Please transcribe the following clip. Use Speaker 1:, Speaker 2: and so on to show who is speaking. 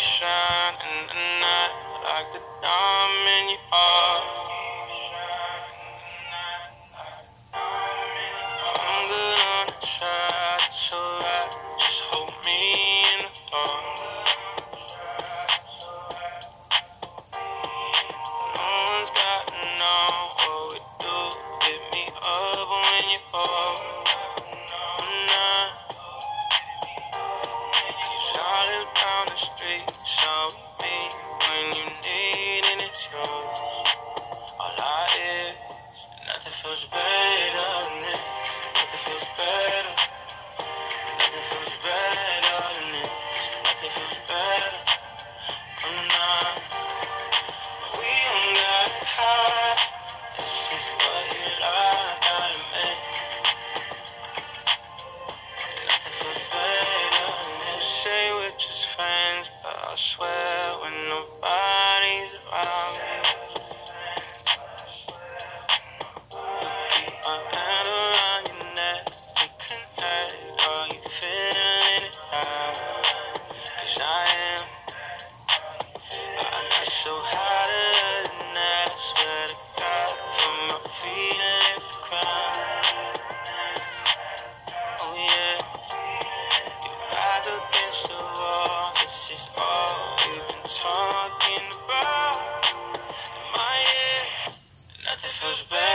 Speaker 1: shine in the night like the diamond you are. I'm gonna try to light, just hold me in the dark. street, show me when you need and it's yours. All I hear, nothing feels better than this. Nothing feels better. shine. I'm not so hotter than that. Swear to God, from my feet and lift the crown. Oh yeah, you're back against the wall. This is all we've been talking about. In my ears. nothing feels better.